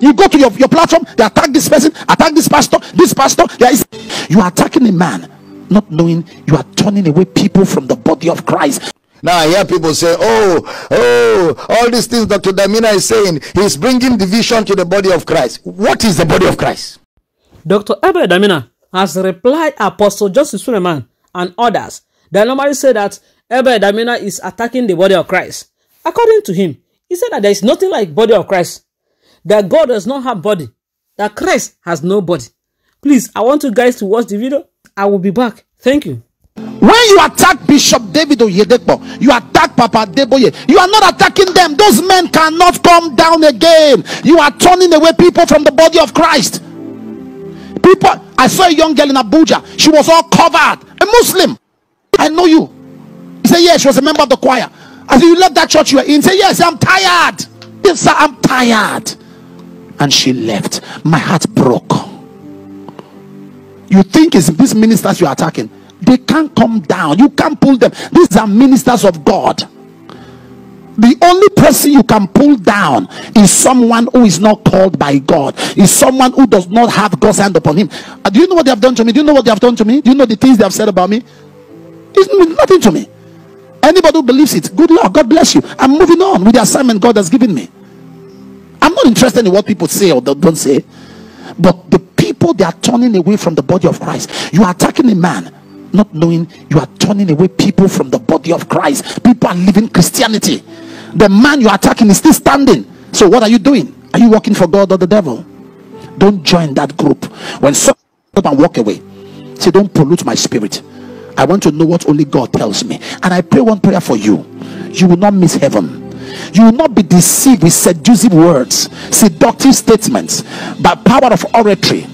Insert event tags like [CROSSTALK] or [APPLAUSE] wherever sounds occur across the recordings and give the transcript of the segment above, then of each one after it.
You go to your, your platform, they attack this person, attack this pastor, this pastor. There is you are attacking a man, not knowing you are turning away people from the body of Christ. Now I hear people say, "Oh, oh, all these things Dr. Damina is saying, he's bringing division to the body of Christ." What is the body of Christ? Dr. Abel Damina has replied Apostle Justice Suleman and others that normally say that Abel Damina is attacking the body of Christ. According to him, he said that there is nothing like body of Christ, that God does not have body, that Christ has no body. Please, I want you guys to watch the video. I will be back. Thank you. When you attack Bishop David Oyedepo, you attack Papa Adeboye, you are not attacking them. Those men cannot come down again. You are turning away people from the body of Christ. People, I saw a young girl in Abuja. She was all covered, a Muslim. I know you. He said, Yes, she was a member of the choir. I said, You left that church you were in. Say, Yes, I'm tired. Yes, sir, I'm tired. And she left. My heart broke. You think it's these ministers you're attacking? They can't come down. You can't pull them. These are ministers of God. The only person you can pull down is someone who is not called by God, is someone who does not have God's hand upon him. Uh, do you know what they have done to me? Do you know what they have done to me? Do you know the things they have said about me? It's nothing to me. Anybody who believes it, good luck. God bless you. I'm moving on with the assignment God has given me. I'm not interested in what people say or don't say. But the people they are turning away from the body of Christ. You are attacking a man not knowing you are turning away people from the body of Christ. People are living Christianity. The man you are attacking is still standing. So what are you doing? Are you working for God or the devil? Don't join that group. When someone and walk away, say, Don't pollute my spirit. I want to know what only God tells me. And I pray one prayer for you. You will not miss heaven. You will not be deceived with seductive words, seductive statements, by power of oratory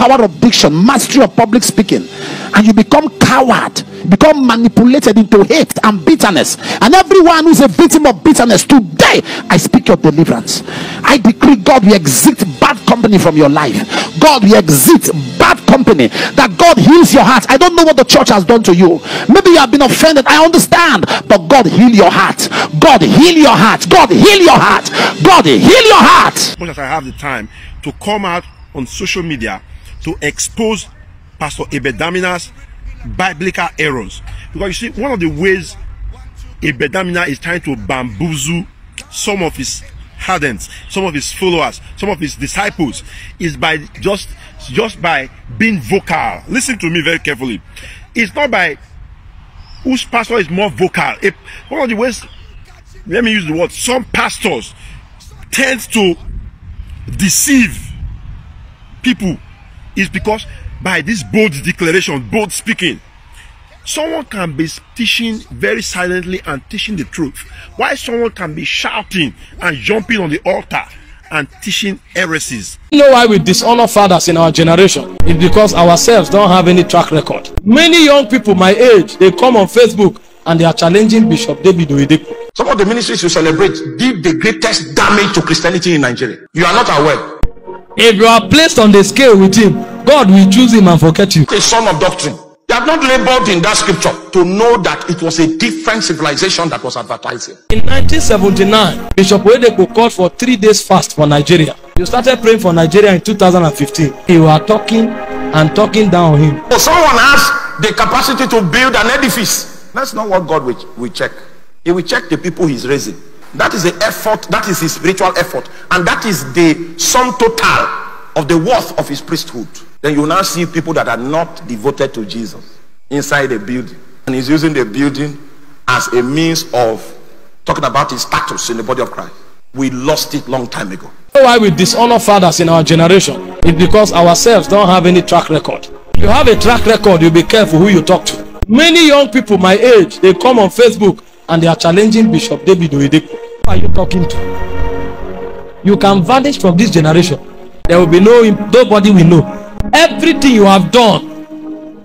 power of diction, mastery of public speaking, and you become coward, become manipulated into hate and bitterness. And everyone who's a victim of bitterness, today I speak your deliverance. I decree God we exit bad company from your life. God will exit bad company. That God heals your heart. I don't know what the church has done to you. Maybe you have been offended. I understand. But God heal your heart. God heal your heart. God heal your heart. God heal your heart. As Much as I have the time to come out on social media to expose Pastor Abel Damina's biblical errors. Because you see, one of the ways Abel Damina is trying to bamboozle some of his hardens, some of his followers, some of his disciples is by just just by being vocal. Listen to me very carefully. It's not by whose pastor is more vocal. If, one of the ways, let me use the word, some pastors tend to deceive people is because by this bold declaration, bold speaking, someone can be teaching very silently and teaching the truth, while someone can be shouting and jumping on the altar and teaching heresies. You know why we dishonor fathers in our generation? It's because ourselves don't have any track record. Many young people my age, they come on Facebook and they are challenging Bishop David Oyedepo. Some of the ministries you celebrate did the greatest damage to Christianity in Nigeria. You are not aware. If you are placed on the scale with him, God will choose him and forget you. A son of doctrine. Have not labored in that scripture to know that it was a different civilization that was advertising. In 1979, Bishop Oyedepo called for three days fast for Nigeria. You started praying for Nigeria in 2015. You are talking and talking down on him. So someone has the capacity to build an edifice. That's not what God will, will check. He will check the people he's raising. That is the effort, that is his spiritual effort. And that is the sum total of the worth of his priesthood. Then you now see people that are not devoted to Jesus inside the building. And he's using the building as a means of talking about his status in the body of Christ. We lost it long time ago. Why we dishonor fathers in our generation? It's because ourselves don't have any track record. You have a track record, you be careful who you talk to. Many young people my age, they come on Facebook and they are challenging Bishop David Oyedepo. Who are you talking to? You can vanish from this generation. There will be no nobody will know. Everything you have done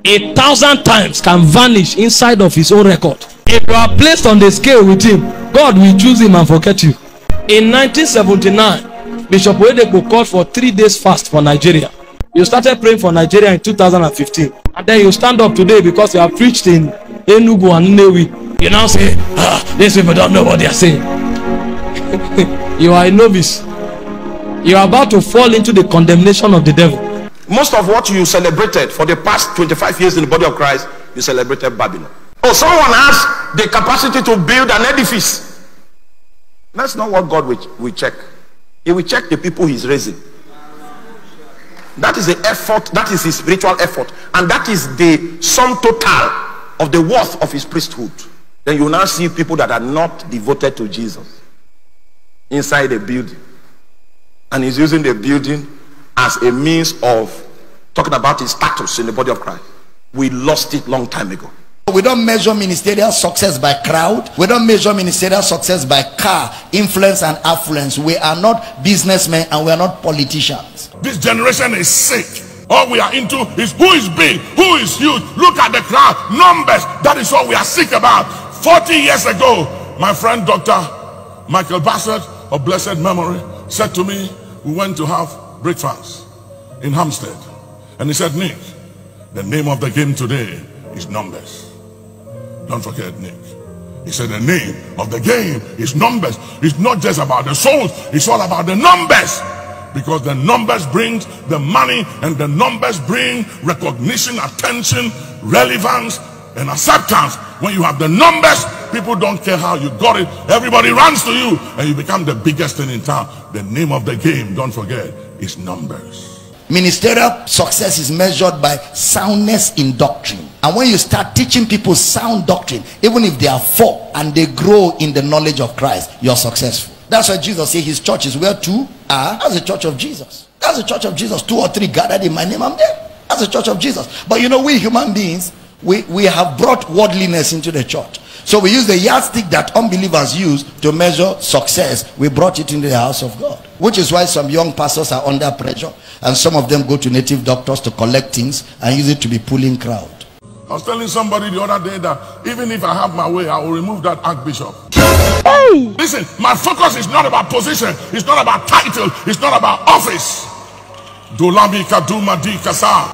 a thousand times can vanish inside of his own record. If you are placed on the scale with him, God will choose him and forget you. In 1979, Bishop Oyedepo called for three days fast for Nigeria. You started praying for Nigeria in 2015. And then you stand up today because you have preached in Enugu and Nnewi. You now say, ah, these people don't know what they are saying. [LAUGHS] you are a novice. you are about to fall into the condemnation of the devil. Most of what you celebrated for the past 25 years in the body of Christ, you celebrated Babylon. Oh, someone has the capacity to build an edifice. That's not what God will, will check. He will check the people he's raising. That is the effort, that is his spiritual effort, and that is the sum total of the worth of his priesthood. Then you now see people that are not devoted to Jesus inside the building. And he's using the building as a means of talking about his status in the body of Christ. We lost it long time ago. We don't measure ministerial success by crowd. We don't measure ministerial success by car, influence, and affluence. We are not businessmen and we are not politicians. This generation is sick. All we are into is who is big, who is huge. Look at the crowd, numbers. That is all we are sick about. 40 years ago, my friend Dr. Michael Bassett of blessed memory said to me, We went to have breakfast in Hampstead. And he said, Nick, the name of the game today is numbers. Don't forget Nick. He said the name of the game is numbers. It's not just about the souls, it's all about the numbers. Because the numbers brings the money and the numbers bring recognition, attention, relevance, and acceptance. When you have the numbers, people don't care how you got it. Everybody runs to you and you become the biggest thing in town. The name of the game, don't forget, is numbers. Ministerial success is measured by soundness in doctrine. And when you start teaching people sound doctrine, even if they are four and they grow in the knowledge of Christ, you're successful. That's why Jesus said his church is where two are. That's the church of Jesus. That's the church of Jesus. Two or three gathered in my name, I'm there. That's the church of Jesus. But you know, we human beings, we, we have brought worldliness into the church. So we use the yardstick that unbelievers use to measure success. We brought it into the house of God. Which is why some young pastors are under pressure and some of them go to native doctors to collect things and use it to be pulling crowd. I was telling somebody the other day that even if I have my way, I will remove that archbishop. Hey! Listen, my focus is not about position, it's not about title, it's not about office. Kaduma Di Kasa.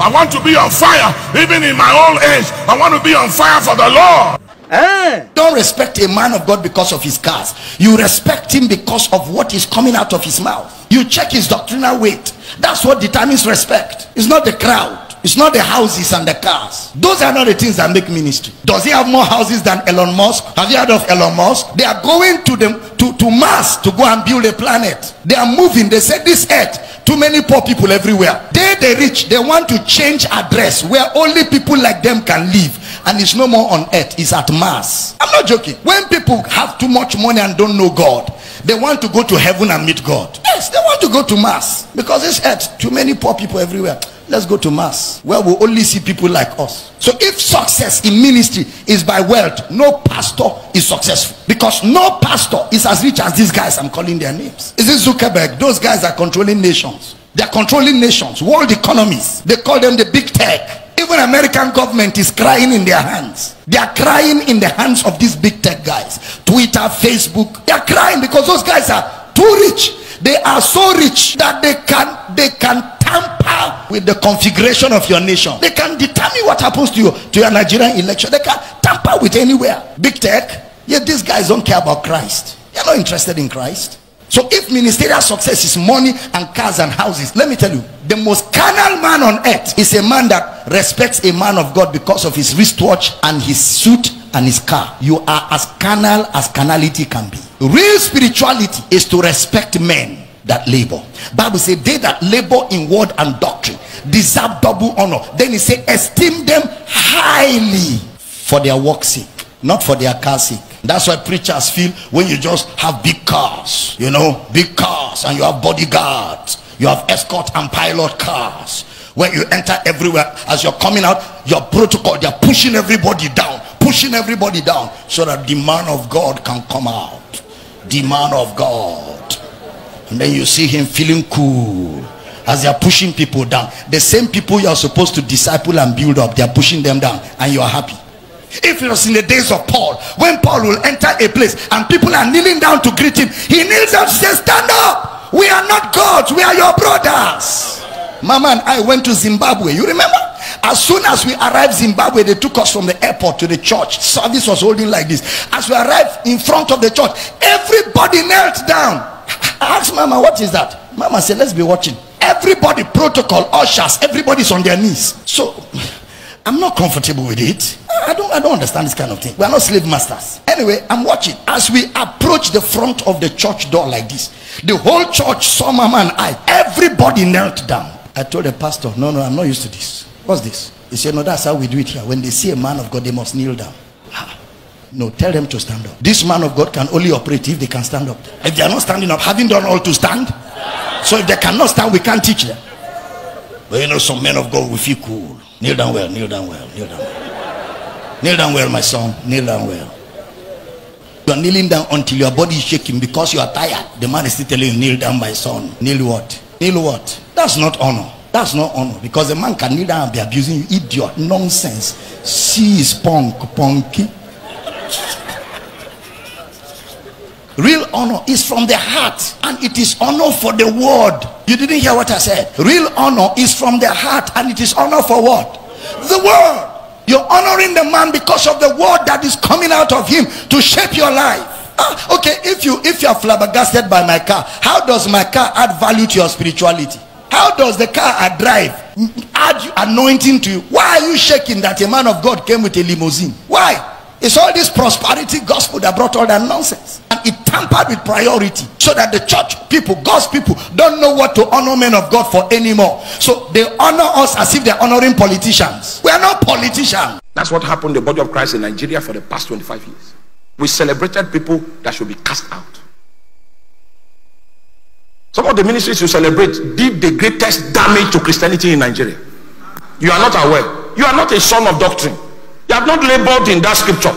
I want to be on fire, even in my old age. I want to be on fire for the Lord. Eh? Don't respect a man of God because of his cars. You respect him because of what is coming out of his mouth. You check his doctrinal weight. That's what determines respect. It's not the crowd. It's not the houses and the cars. Those are not the things that make ministry. Does he have more houses than Elon Musk? Have you heard of Elon Musk? They are going to them to, to Mars to go and build a planet. They are moving. They said this earth, too many poor people everywhere. They the rich, they want to change address where only people like them can live. And it's no more on earth, it's at Mars. I'm not joking. When people have too much money and don't know God, they want to go to heaven and meet God. Yes, they want to go to Mars because this earth, too many poor people everywhere. Let's go to Mass where we only see people like us. So if success in ministry is by wealth, no pastor is successful because no pastor is as rich as these guys. I'm calling their names. Is it Zuckerberg? Those guys are controlling nations. They're controlling nations, world economies. They call them the big tech. Even American government is crying in their hands. They are crying in the hands of these big tech guys. Twitter, Facebook. They are crying because those guys are too rich. They are so rich that they can they can tamper with the configuration of your nation. They can determine what happens to you to your Nigerian election. They can tamper with anywhere. Big tech. Yet these guys don't care about Christ. They're not interested in Christ. So if ministerial success is money and cars and houses, let me tell you, the most carnal man on earth is a man that respects a man of God because of his wristwatch and his suit and his car. You are as carnal as carnality can be. Real spirituality is to respect men that labor. Bible says they that labor in word and doctrine deserve double honor. Then he say esteem them highly for their work sake, not for their car sake. That's why preachers feel when you just have big cars, you know, big cars, and you have bodyguards, you have escort and pilot cars. When you enter everywhere, as you're coming out, your protocol, they're pushing everybody down, pushing everybody down, so that the man of God can come out. The man of God. And then you see him feeling cool as they are pushing people down. The same people you are supposed to disciple and build up, they are pushing them down, and you are happy. If it was in the days of Paul, when Paul will enter a place and people are kneeling down to greet him, he kneels down and says, Stand up! We are not gods, we are your brothers. Mama and I went to Zimbabwe. You remember? As soon as we arrived Zimbabwe, they took us from the airport to the church. Service was holding like this. As we arrived in front of the church, everybody knelt down. I asked Mama, what is that? Mama said, let's be watching. Everybody, protocol, ushers, everybody's on their knees. So I'm not comfortable with it. I don't I don't understand this kind of thing. We are not slave masters. Anyway, I'm watching. As we approach the front of the church door like this, the whole church saw Mama and I. Everybody knelt down. I told the pastor, no, no, I'm not used to this. What's this? He said, no, that's how we do it here. When they see a man of God, they must kneel down. No, tell them to stand up. This man of God can only operate if they can stand up. If they are not standing up, having done all to stand, so if they cannot stand, we can't teach them. But you know, some men of God will feel cool. Kneel down well, kneel down well, kneel down well. Kneel down well, my son. Kneel down well. You are kneeling down until your body is shaking because you are tired. The man is still telling you, kneel down, my son. Kneel what? Kneel what? That's not honor. That's not honor because a man can kneel down and be abusing you. Idiot. Nonsense. See is punk, punky. Real honor is from the heart and it is honor for the word. You didn't hear what I said. Real honor is from the heart and it is honor for what? The word. You're honoring the man because of the word that is coming out of him to shape your life. Ah, okay, if you if you are flabbergasted by my car, how does my car add value to your spirituality? How does the car I drive add anointing to you? Why are you shaking that a man of God came with a limousine? Why? It's all this prosperity gospel that brought all that nonsense. And it tampered with priority so that the church people, God's people, don't know what to honor men of God for anymore. So they honor us as if they're honoring politicians. We are not politicians. That's what happened in the body of Christ in Nigeria for the past 25 years. We celebrated people that should be cast out. Some of the ministries you celebrate did the greatest damage to Christianity in Nigeria. You are not aware. You are not a son of doctrine. Have not labored in that scripture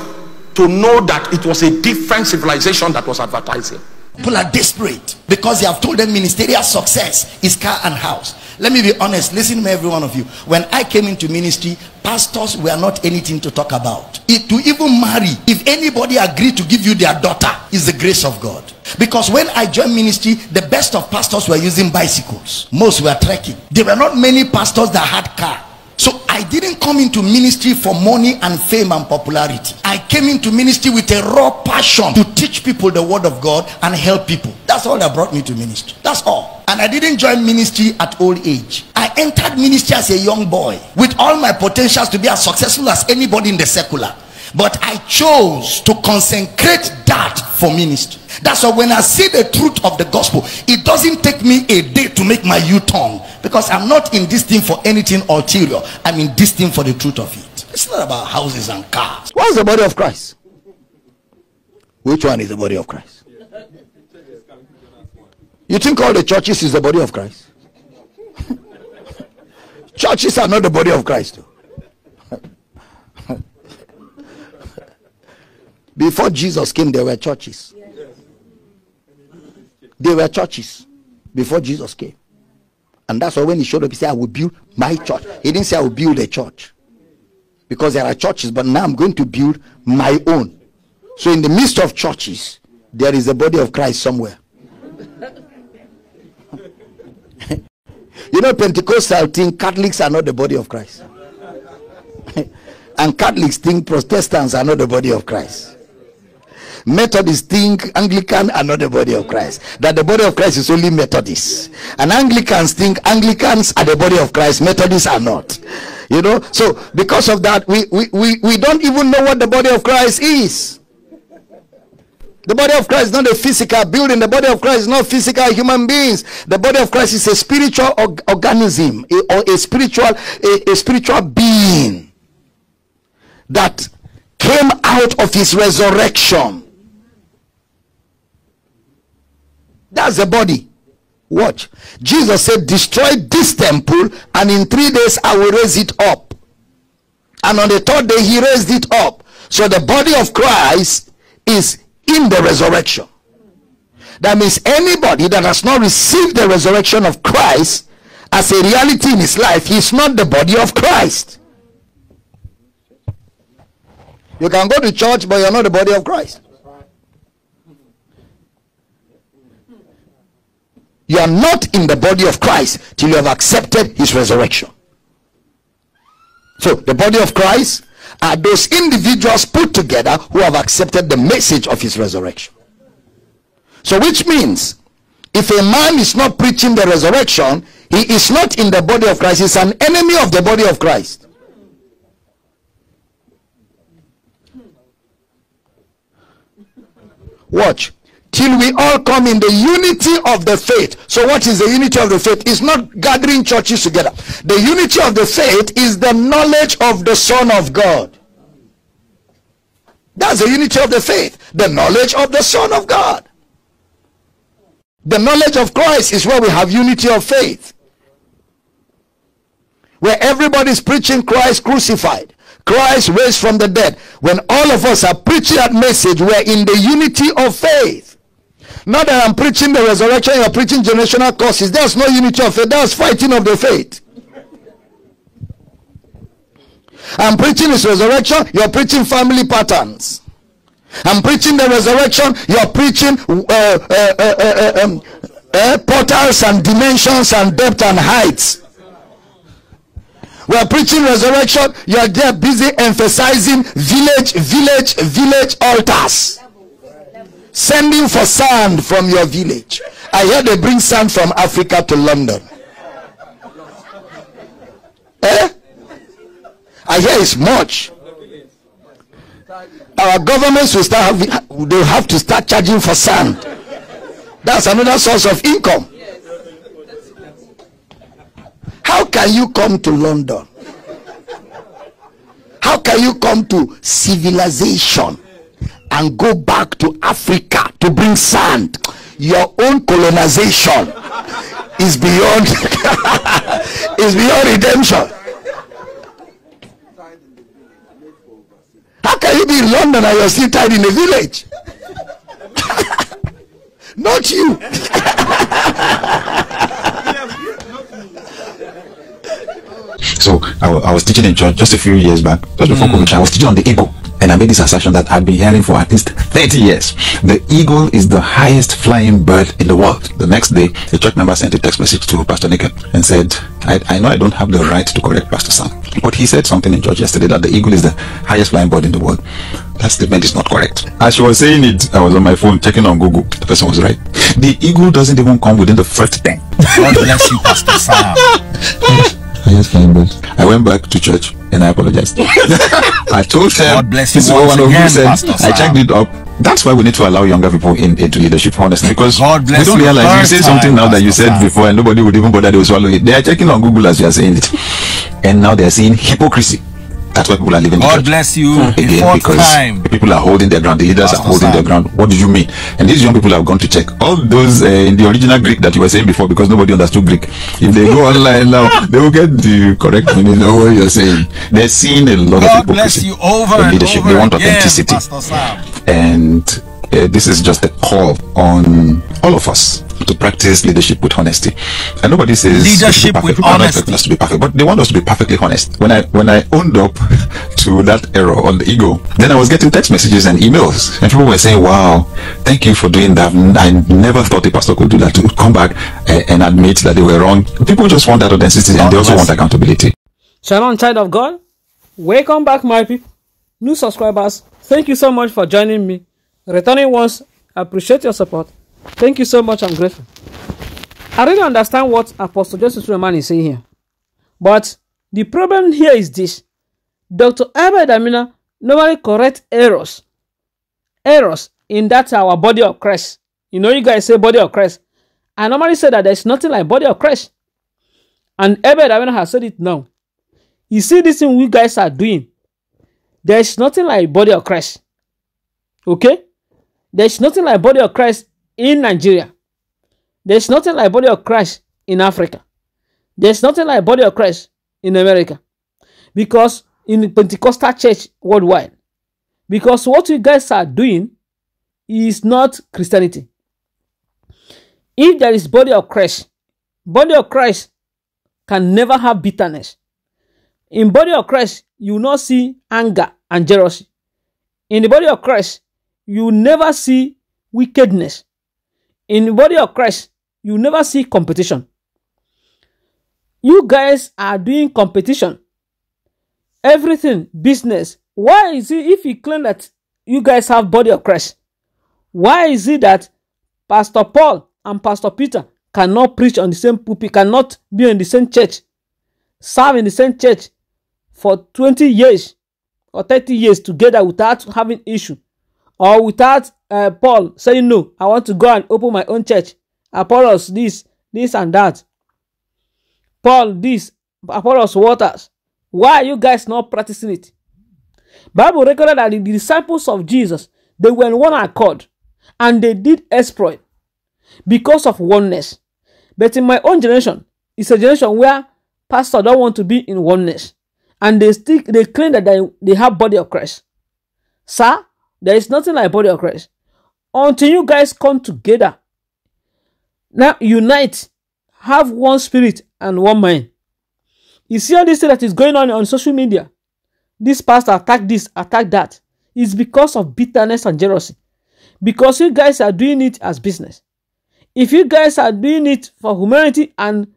to know that it was a different civilization that was advertising. People are desperate because they have told them ministerial success is car and house. Let me be honest. Listen to me, every one of you. When I came into ministry, pastors were not anything to talk about. To even marry, if anybody agreed to give you their daughter, is the grace of God. Because when I joined ministry, the best of pastors were using bicycles. Most were trekking. There were not many pastors that had car. So I didn't come into ministry for money and fame and popularity. I came into ministry with a raw passion to teach people the word of God and help people. That's all that brought me to ministry. That's all. And I didn't join ministry at old age. I entered ministry as a young boy with all my potentials to be as successful as anybody in the secular. But I chose to consecrate that for ministry. That's why when I see the truth of the gospel, it doesn't take me a day to make my U-turn because I'm not in this thing for anything ulterior. I'm in this thing for the truth of it. It's not about houses and cars. What's the body of Christ? Which one is the body of Christ? You think all the churches is the body of Christ? [LAUGHS] churches are not the body of Christ. Before Jesus came, there were churches. There were churches before Jesus came. And that's why when he showed up, he said, I will build my church. He didn't say, I will build a church. Because there are churches, but now I'm going to build my own. So in the midst of churches, there is a body of Christ somewhere. [LAUGHS] you know, Pentecostal think Catholics are not the body of Christ. [LAUGHS] and Catholics think Protestants are not the body of Christ. Methodists think Anglican are not the body of Christ. That the body of Christ is only Methodists. And Anglicans think Anglicans are the body of Christ. Methodists are not. You know, so because of that, we, we, we, we don't even know what the body of Christ is. The body of Christ is not a physical building. The body of Christ is not physical human beings. The body of Christ is a spiritual org- organism a, or a spiritual a, a spiritual being that came out of his resurrection. That's the body. Watch. Jesus said, Destroy this temple, and in three days I will raise it up. And on the third day, he raised it up. So the body of Christ is in the resurrection. That means anybody that has not received the resurrection of Christ as a reality in his life, he is not the body of Christ. You can go to church, but you're not the body of Christ. You are not in the body of Christ till you have accepted his resurrection. So, the body of Christ are those individuals put together who have accepted the message of his resurrection. So, which means If a man is not preaching the resurrection, he is not in the body of Christ. He's an enemy of the body of Christ. Watch. Till we all come in the unity of the faith. So, what is the unity of the faith? It's not gathering churches together. The unity of the faith is the knowledge of the Son of God. That's the unity of the faith. The knowledge of the Son of God. The knowledge of Christ is where we have unity of faith. Where everybody is preaching Christ crucified. Christ raised from the dead. When all of us are preaching that message, we're in the unity of faith. Not that I'm preaching the resurrection, you're preaching generational curses. There's no unity of faith, that's fighting of the faith. I'm preaching his resurrection, you're preaching family patterns. I'm preaching the resurrection, you're preaching uh, uh, uh, uh um, uh, portals and dimensions and depth and heights. We are preaching resurrection. You are there busy emphasizing village, village, village altars. Sending for sand from your village. I hear they bring sand from Africa to London. Eh? I hear it's much. Our governments will start having, they have to start charging for sand. That's another source of income. How can you come to London? How can you come to civilization and go back to Africa to bring sand? Your own colonization is beyond [LAUGHS] is beyond redemption. How can you be in London and you're still tied in a village? [LAUGHS] Not you. [LAUGHS] So I, I, was teaching in church just a few years back, just before mm. COVID. I was teaching on the eagle. And I made this assertion that I've been hearing for at least 30 years. The eagle is the highest flying bird in the world. The next day, a church member sent a text message to Pastor Nick and said, I, I know I don't have the right to correct Pastor Sam, but he said something in church yesterday that the eagle is the highest flying bird in the world. That statement is not correct. As she was saying it, I was on my phone checking on Google. The person was right. The eagle doesn't even come within the first 10. God bless you, Pastor Sam. [LAUGHS] Yes, I went back to church and I apologized. [LAUGHS] I told them God bless you this one of you said I checked it up. That's why we need to allow younger people in into leadership, honestly, because God bless we don't realize you say something now that you said before and nobody would even bother to swallow it. They are checking on Google as you are saying it, and now they are seeing hypocrisy. That's why people are living. God bless you. Again, because time. people are holding their ground. The leaders Pastor are holding Sam. their ground. What do you mean? And these young people have gone to check all those uh, in the original Greek that you were saying before, because nobody understood Greek. If they go [LAUGHS] online now, they will get the correct meaning of what you're saying. They're seeing a lot God of hypocrisy. bless you over in leadership. Over they want again, authenticity, and uh, this is just a call on all of us to practice leadership with honesty. And nobody says leadership with People honesty. us to be perfect, but they want us to be perfectly honest. When I when I owned up [LAUGHS] to that error on the ego, then I was getting text messages and emails, and people were saying, "Wow, thank you for doing that." I never thought a pastor could do that to come back uh, and admit that they were wrong. People just want that authenticity, and they also want accountability. Shalom, child of God. Welcome back, my people. New subscribers, thank you so much for joining me. Returning ones, I appreciate your support. Thank you so much. I'm grateful. I really understand what Apostle Joseph Suleiman is saying here. But the problem here is this. Dr. Abel Damina normally correct errors. Errors in that our body of Christ. You know, you guys say body of Christ. I normally say that there's nothing like body of Christ. And Abel Damina has said it now. You see this thing we guys are doing. There's nothing like body of Christ. Okay? There's nothing like body of Christ in Nigeria. There's nothing like body of Christ in Africa. There's nothing like body of Christ in America. Because in the Pentecostal church worldwide. Because what you guys are doing is not Christianity. If there is body of Christ, body of Christ can never have bitterness. In body of Christ, you will not see anger and jealousy. In the body of Christ, you never see wickedness. In the body of Christ, you never see competition. You guys are doing competition. Everything, business. Why is it if you claim that you guys have body of Christ? Why is it that Pastor Paul and Pastor Peter cannot preach on the same pulpit, cannot be in the same church, serve in the same church for 20 years or 30 years together without having issue or without uh, Paul saying, No, I want to go and open my own church. Apollos, this, this, and that. Paul, this, Apollos, waters. Why are you guys not practicing it? Bible recorded that the disciples of Jesus, they were in one accord and they did exploit because of oneness. But in my own generation, it's a generation where pastors don't want to be in oneness. And they still they claim that they, they have body of Christ. Sir, there is nothing like body of Christ. Until you guys come together, now unite, have one spirit and one mind. You see all this thing that is going on on social media. This pastor attack this, attack that. It's because of bitterness and jealousy. Because you guys are doing it as business. If you guys are doing it for humanity and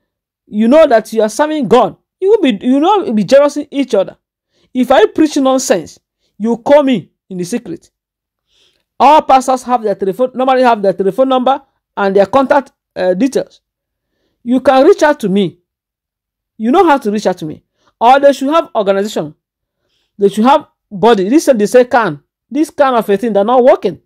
you know that you are serving God, you will be you know be jealous in each other. If I preach nonsense, you call me in the secret. All pastors have their telephone normally have their telephone number and their contact uh, details. You can reach out to me. You know how to reach out to me. Or they should have organization. They should have body. This they say can. This kind of a thing they're not working.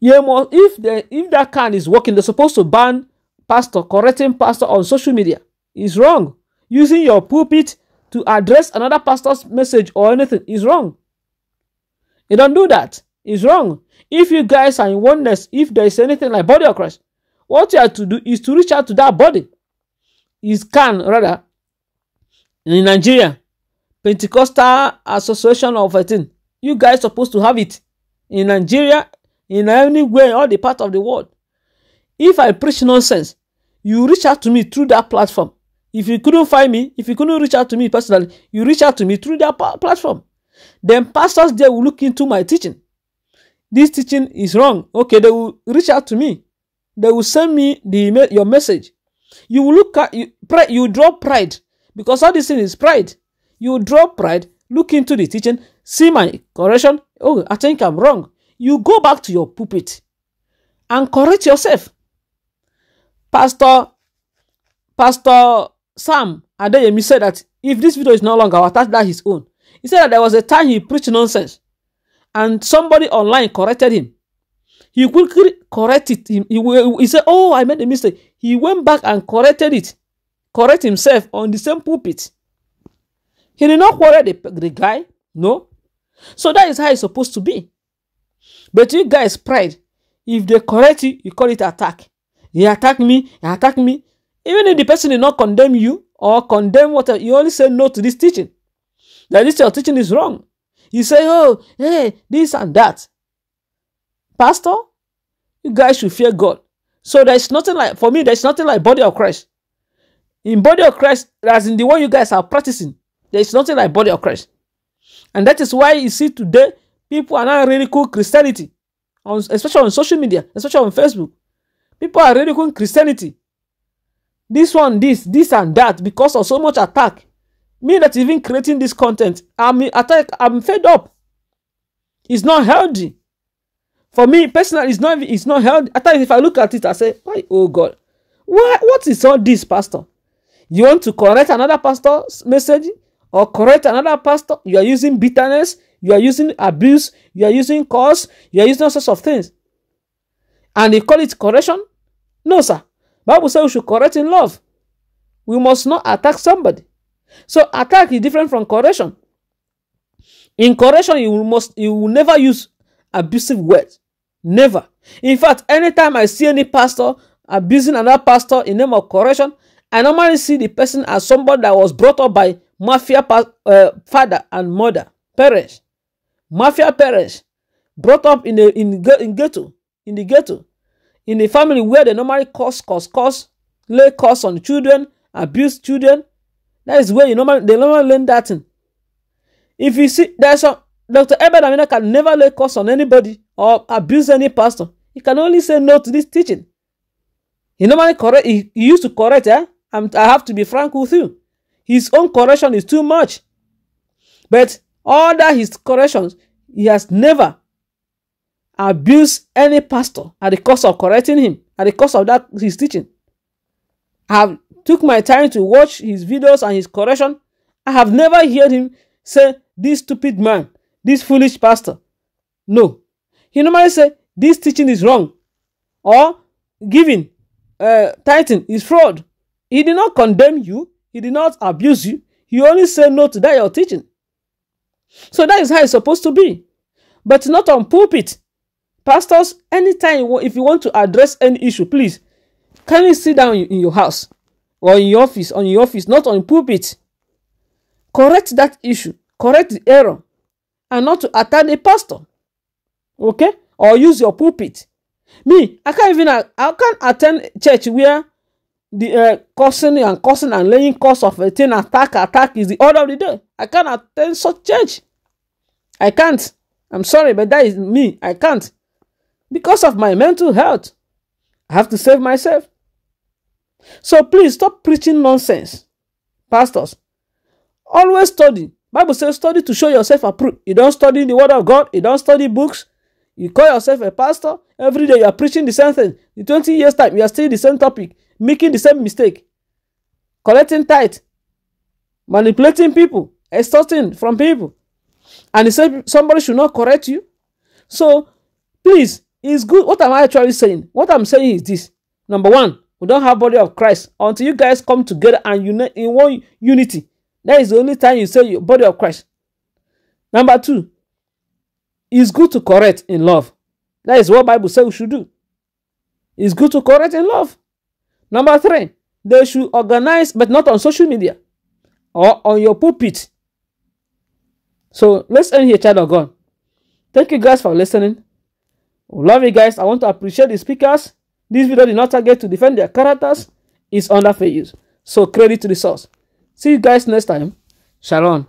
Must, if the if that kind is working, they're supposed to ban pastor correcting pastor on social media. Is wrong. Using your pulpit to address another pastor's message or anything is wrong. You don't do that. It's wrong. If you guys are in oneness, if there is anything like body of Christ, what you have to do is to reach out to that body. Is can rather in Nigeria, Pentecostal Association of a thing. You guys supposed to have it in Nigeria, in anywhere, in all the part of the world. If I preach nonsense, you reach out to me through that platform. If you couldn't find me, if you couldn't reach out to me personally, you reach out to me through that platform. Then pastors there will look into my teaching. This teaching is wrong. Okay, they will reach out to me. They will send me the your message. You will look at you pride, you drop pride because all this thing is pride. You drop pride, look into the teaching, see my correction. Oh, I think I'm wrong. You go back to your pulpit and correct yourself. Pastor Pastor Sam Adeyemi said that if this video is no longer, I'll attach that his own. He said that there was a time he preached nonsense and somebody online corrected him. He quickly corrected him. He, he said, Oh, I made a mistake. He went back and corrected it, correct himself on the same pulpit. He did not quarrel the, the guy. No. So that is how it's supposed to be. But you guys pride. If they correct you, you call it attack. He attacked me, he attacked me. Even if the person did not condemn you or condemn what you only say no to this teaching. That this your teaching is wrong. You say, oh, hey, this and that. Pastor, you guys should fear God. So there's nothing like, for me, there's nothing like body of Christ. In body of Christ, as in the one you guys are practicing, there's nothing like body of Christ. And that is why you see today, people are not ridicule Christianity, on, especially on social media, especially on Facebook. People are ridiculing Christianity. This one, this, this and that, because of so much attack. Me that even creating this content, I'm attack, I'm fed up. It's not healthy. For me personally, it's not it's not healthy. At times, if I look at it, I say, Why, oh God, what what is all this, Pastor? You want to correct another pastor's message or correct another pastor? You are using bitterness, you are using abuse, you are using curse, you are using all sorts of things. And they call it correction? No, sir. Bible says we should correct in love. We must not attack somebody. So attack is different from correction. In correction, you must you will never use abusive words. Never. In fact, anytime I see any pastor abusing another pastor in name of correction, I normally see the person as somebody that was brought up by mafia uh, father and mother, parents, mafia parents, brought up in the in, in ghetto, in the ghetto, in the family where they normally cause, cause, cause, lay curse on children, abuse children. That is where you normally they normally learn that thing. If you see, there's some Dr. Ebed Amina can never lay curse on anybody or abuse any pastor. He can only say no to this teaching. He normally correct. He, he used to correct. Eh? I'm, I have to be frank with you. His own correction is too much. But all that his corrections, he has never abused any pastor at the cost of correcting him. at the cost of that his teaching. I have took my time to watch his videos and his correction. I have never heard him say, This stupid man, this foolish pastor. No. He normally say, This teaching is wrong. Or giving, uh, tithing is fraud. He did not condemn you. He did not abuse you. He only said no to that your teaching. So that is how it's supposed to be. But not on pulpit. Pastors, anytime if you want to address any issue, please kindly sit down in your house or in your office, on your office, not on pulpit. Correct that issue, correct the error, and not to attend a pastor. Okay? Or use your pulpit. Me, I can't even I can't attend church where the uh, cursing and cursing and laying cause of a thing attack attack is the order of the day. I can't attend such church. I can't. I'm sorry, but that is me. I can't. Because of my mental health. I have to save myself. So please stop preaching nonsense. Pastors. Always study. Bible says study to show yourself approved. You don't study the word of God. You don't study books. You call yourself a pastor. Every day you are preaching the same thing. In 20 years time, you are still the same topic. Making the same mistake. Collecting tithe. Manipulating people. Extorting from people. And he said somebody should not correct you. So please, it's good. What am I actually saying? What I'm saying is this. Number one, we don't have body of Christ until you guys come together and unite in one unity. That is the only time you say your body of Christ. Number two, it's good to correct in love. That is what Bible says we should do. It's good to correct in love. Number three, they should organize, but not on social media or on your pulpit. So let's end here, child of God. Thank you guys for listening. Love you guys. I want to appreciate the speakers. This video did not target to defend their characters. It's under fair use. So credit to the source. See you guys next time. Shalom.